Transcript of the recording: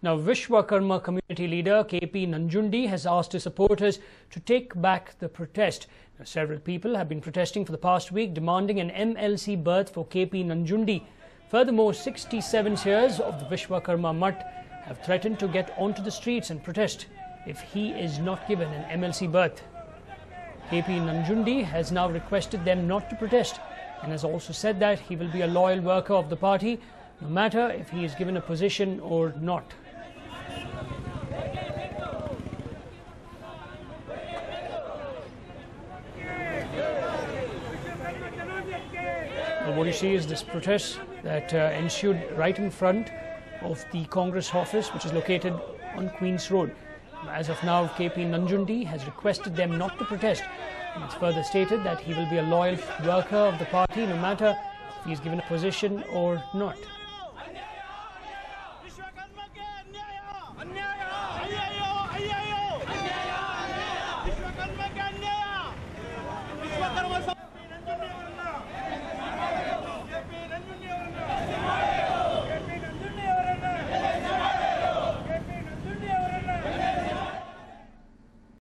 Now, Vishwakarma community leader KP Nanjundi has asked his supporters to take back the protest. Now, several people have been protesting for the past week, demanding an MLC berth for KP Nanjundi. Furthermore, 67 years of the Vishwakarma Mutt have threatened to get onto the streets and protest if he is not given an MLC berth. KP Nanjundi has now requested them not to protest and has also said that he will be a loyal worker of the party no matter if he is given a position or not. What you see is this protest that uh, ensued right in front of the Congress office, which is located on Queen's Road. As of now, KP Nanjundi has requested them not to protest. And it's further stated that he will be a loyal worker of the party no matter if he is given a position or not.